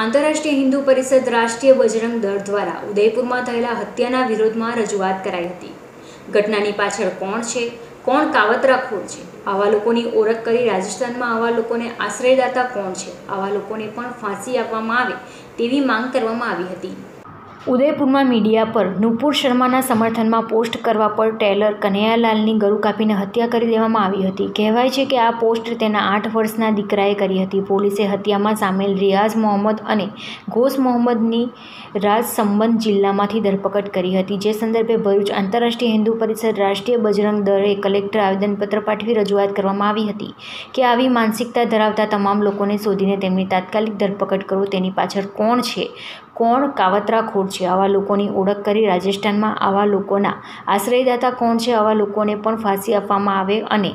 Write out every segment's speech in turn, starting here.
આંતરરાષ્ટ્રીય હિન્દુ પરિષદ રાષ્ટ્રીય બજરંગ દળ દ્વારા ઉદયપુરમાં થયેલા હત્યાના વિરોધમાં રજૂઆત કરાઈ હતી. ઘટનાની પાછળ કોણ છે? કોણ કાવતરાખોર છે? આવા લોકોની ઓળખ કરી રાજસ્થાનમાં આવા લોકોને આશ્રયદાતા કોણ છે? આવા લોકોને પણ ફાંસી આપવામાં આવે તેવી માંગ કરવામાં આવી હતી. ઉદયપુરમાં મીડિયા પર નુપુર શર્માના સમર્થનમાં પોસ્ટ કરવા પર ટેલર કનૈયાલાલની ગરુ કાપીને હત્યા કરી દેવામાં આવી હતી. કહેવાય છે કે આ પોસ્ટ તેના આઠ વર્ષના દીકરાએ કરી હતી. પોલીસે હત્યામાં સામેલ રિયાઝ મોહમ્મદ અને ઘોષ મોહમ્મદની રાજસંબંધ જિલ્લામાંથી ધરપકડ કરી હતી. જે સંદર્ભે ભરૂચ આંતરરાષ્ટ્રીય હિન્દુ પરિષદ રાષ્ટ્રીય બજરંગ દળે કલેક્ટર આવેદનપત્ર પાઠવી રજૂઆત કરવામાં આવી હતી કે આવી માનસિકતા ધરાવતા તમામ લોકોને શોધીને તેમની તાત્કાલિક ધરપકડ કરો. તેની પાછળ કોણ છે? કોણ કાવતરાખોર છે? આવા લોકોની ઓળખ કરી રાજસ્થાનમાં આવા લોકોના આશ્રયદાતા કોણ છે? આવા લોકોને પણ ફાંસી આપવામાં આવે અને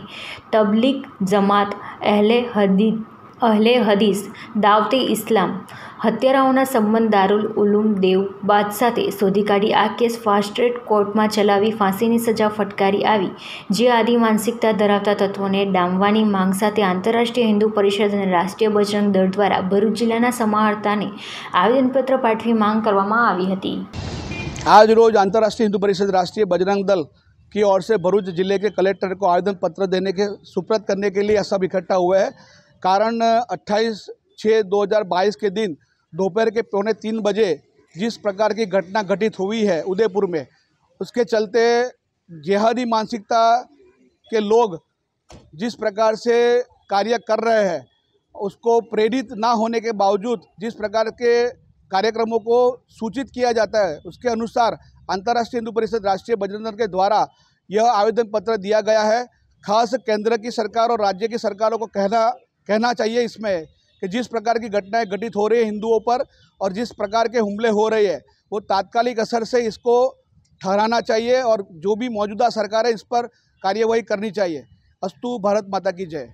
તબલીગ જમાત અહેલે હદી અહલે હદીસ દાવતે ઇસ્લામ હત્યારાઓના સંબંધ દારૂલ ઉલૂમ દેવબાદ સાથે શોધી કાઢી આ કેસ ફાસ્ટ ટ્રેક કોર્ટમાં ચલાવી ફાંસીની સજા ફટકારી આવી જે આદિ માનસિકતા ધરાવતા તત્વોને ડામવાની માંગ સાથે આંતરરાષ્ટ્રીય હિન્દુ પરિષદ અને રાષ્ટ્રીય બજરંગ દળ દ્વારા ભરૂચ જિલ્લાના સમાહર્તાને આવેદનપત્ર પાઠવી માંગ કરવામાં આવી હતી आज रोज अंतर्राष्ट्रीय हिंदू परिषद राष्ट्रीय बजरंग दल की ओर से भरूच जिले के कलेक्टर को आवेदन पत्र देने के सुप्रत करने के लिए सब इकट्ठा हुए हैं कारण 28 छः 2022 के दिन दोपहर के पौने तीन बजे जिस प्रकार की घटना घटित हुई है उदयपुर में, उसके चलते जिहादी मानसिकता के लोग जिस प्रकार से कार्य कर रहे हैं, उसको प्रेरित ना होने के बावजूद जिस प्रकार के कार्यक्रमों को सूचित किया जाता है, उसके अनुसार अंतर्राष्ट्रीय हिंदू परिषद राष्ट्रीय बजरंग के द्वारा यह आवेदन पत्र दिया गया है। खास केंद्र की सरकार और राज्य की सरकारों को कहना कहना चाहिए इसमें कि जिस प्रकार की घटनाएँ घटित हो रही है हिंदुओं पर और जिस प्रकार के हमले हो रहे हैं, वो तात्कालिक असर से इसको ठहराना चाहिए और जो भी मौजूदा सरकार है इस पर कार्यवाही करनी चाहिए। अस्तु भारत माता की जय।